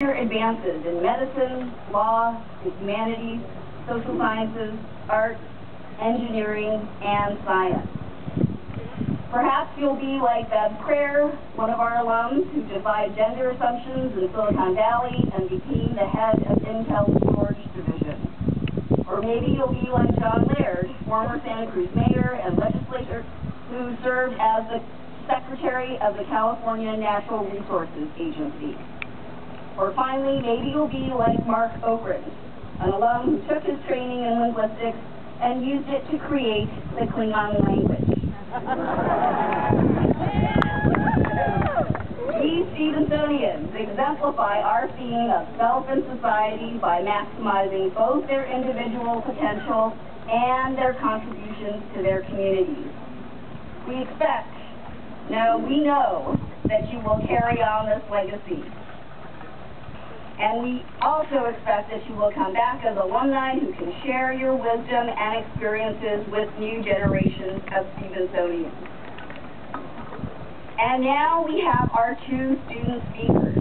Advances in medicine, law, the humanities, social sciences, arts, engineering, and science. Perhaps you'll be like Bev Crair, one of our alums who defied gender assumptions in Silicon Valley and became the head of Intel's storage division. Or maybe you'll be like John Laird, former Santa Cruz mayor and legislator who served as the secretary of the California Natural Resources Agency. Or finally, maybe you'll be like Mark Okrand, an alum who took his training in linguistics and used it to create the Klingon language. We Stevensonians exemplify our theme of self and society by maximizing both their individual potential and their contributions to their communities. We expect, no, we know that you will carry on this legacy. And we also expect that you will come back as alumni who can share your wisdom and experiences with new generations of Stevensonians. And now we have our two student speakers.